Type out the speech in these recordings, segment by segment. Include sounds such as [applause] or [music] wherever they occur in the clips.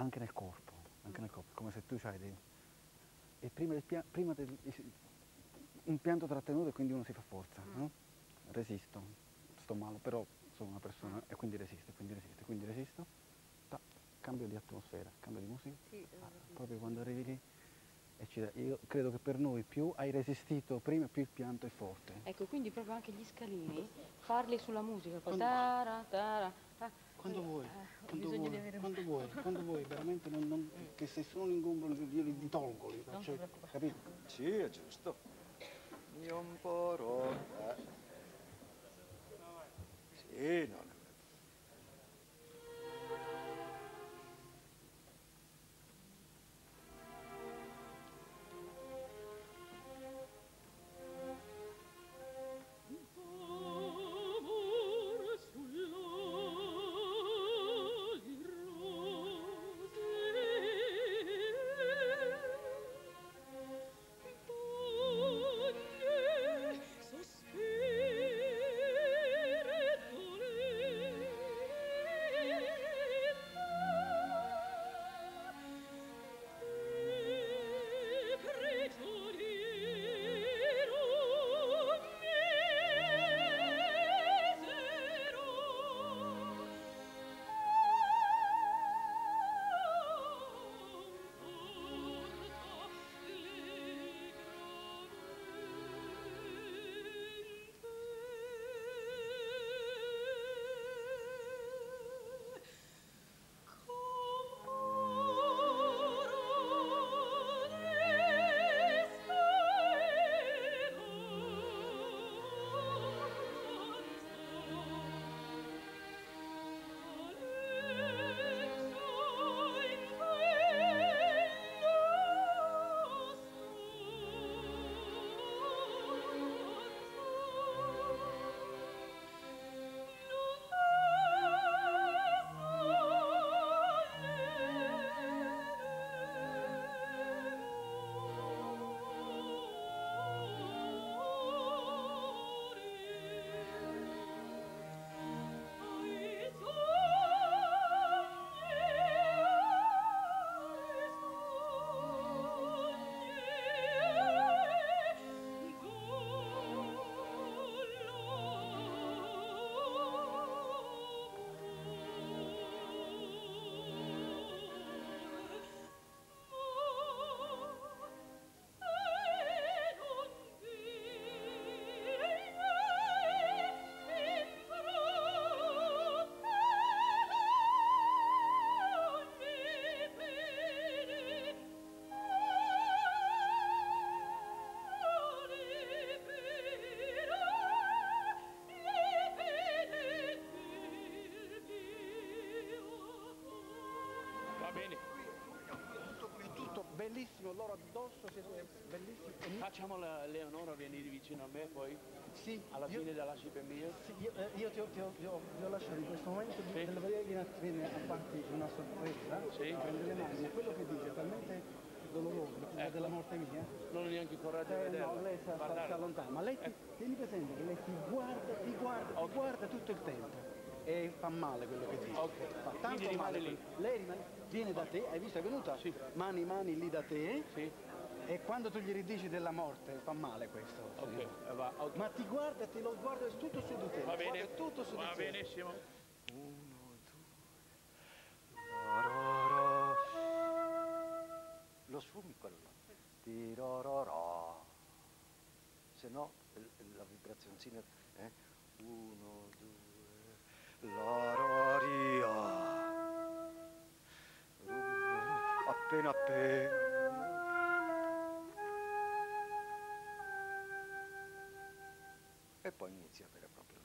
anche nel corpo, anche nel corpo, come se tu hai dei... E prima del, pia... prima del un pianto trattenuto e quindi uno si fa forza, Mm. no? Resisto, sto male, però sono una persona e quindi resisto, quindi resisto, quindi resisto. Ta, cambio di atmosfera, cambio di musica. Sì, Ah, proprio quando arrivi lì e ci dà- io credo che per noi più hai resistito prima più il pianto è forte. Ecco, quindi proprio anche gli scalini, farli sulla musica, tara, tara, ta- Quando vuoi, eh, quando bisogna vuoi, avere un- quando vuoi, [laughs] quando vuoi, veramente non, non- che se sono in ingombro io li, li tolgo, li faccio, capito? Sì, è giusto. Io un po' rotta. Sì, non è bellissimo, loro addosso, siete bellissimi. Mi- facciamo la Leonora venire vicino a me poi, Sì, alla io- fine della cipe mia. Sì, io, eh, io ti, ho, ti ho- ti ho- ti ho lasciato in questo momento Sì. sì. della viene, viene a farti una sorpresa, Sì. prende le mani, ma quello che dice è talmente doloroso, Ecco. della morte mia, Non ho neanche il coraggio di eh, vederla. no, lei sta, sta, sta lontano, ma lei ti, tieni presente che lei ti guarda, ti guarda, ti Ok. guarda tutto il tempo e fa male quello che dice. Ok. Fa tanto male lì. Lei rimane, viene da te, hai visto è venuta? Sì. Mani mani lì da te Sì, e quando tu gli ridici della morte fa male questo. ok, signora. eh, va, ok. Ma ti guarda, ti lo guarda è tutto su di te. Va bene, guarda tutto su va di te. benissimo. Uno, due, rororo. Lo sfumi quello. Tirororo. Se no, l- la vibrazioncina è uno, due, l'ororia. Appena appena. E poi inizia vera e propria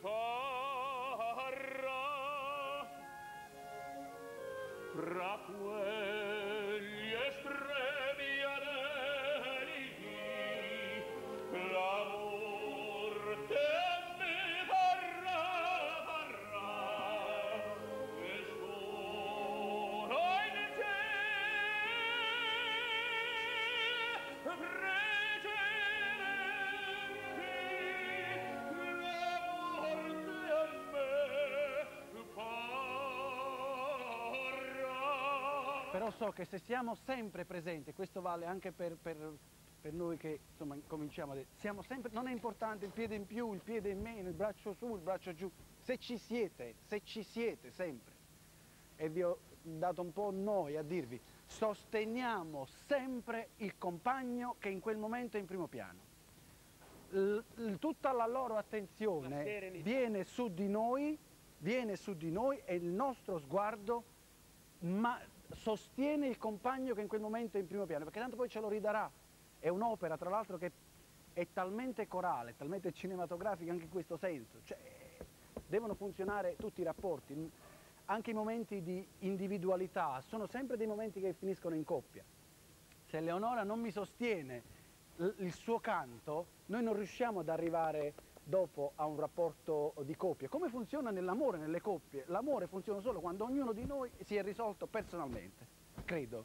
parrà fra quegli estremi anelli l'amor te mi parrà parrà e sono in te Però so che se siamo sempre presenti, questo vale anche per, per- per noi che insomma cominciamo a dire, siamo sempre, non è importante il piede in più, il piede in meno, il braccio su, il braccio giù, se ci siete, se ci siete sempre. E vi ho dato un po' noi a dirvi, sosteniamo sempre il compagno che in quel momento è in primo piano. L- tutta la loro La attenzione serenità. viene su di noi, viene su di noi e il nostro sguardo ma sostiene il compagno che in quel momento è in primo piano, perché tanto poi ce lo ridarà. È un'opera, tra l'altro, che è talmente corale, talmente cinematografica anche in questo senso. Cioè, devono funzionare tutti i rapporti, anche i momenti di individualità, sono sempre dei momenti che finiscono in coppia. Se Leonora non mi sostiene il suo canto, noi non riusciamo ad arrivare dopo a un rapporto di coppia. Come funziona nell'amore, nelle coppie? L'amore funziona solo quando ognuno di noi si è risolto personalmente, credo.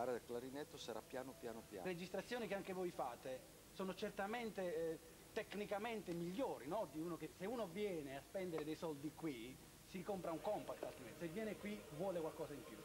Suonare il clarinetto sarà piano piano piano. Le registrazioni che anche voi fate sono certamente eh, tecnicamente migliori, no? Di uno che se uno viene a spendere dei soldi qui si compra un compact altrimenti, se viene qui vuole qualcosa in più.